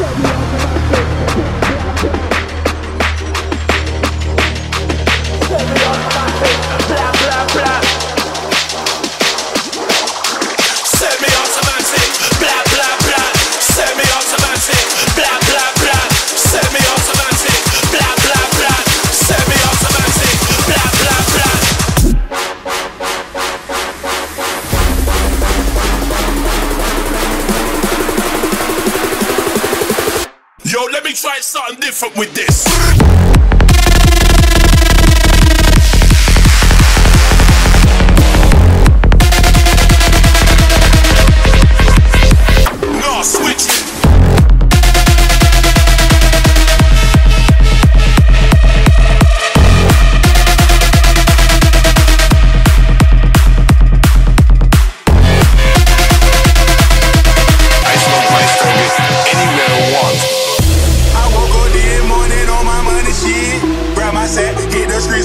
Let me something different with this.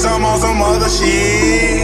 I'm on some other shit.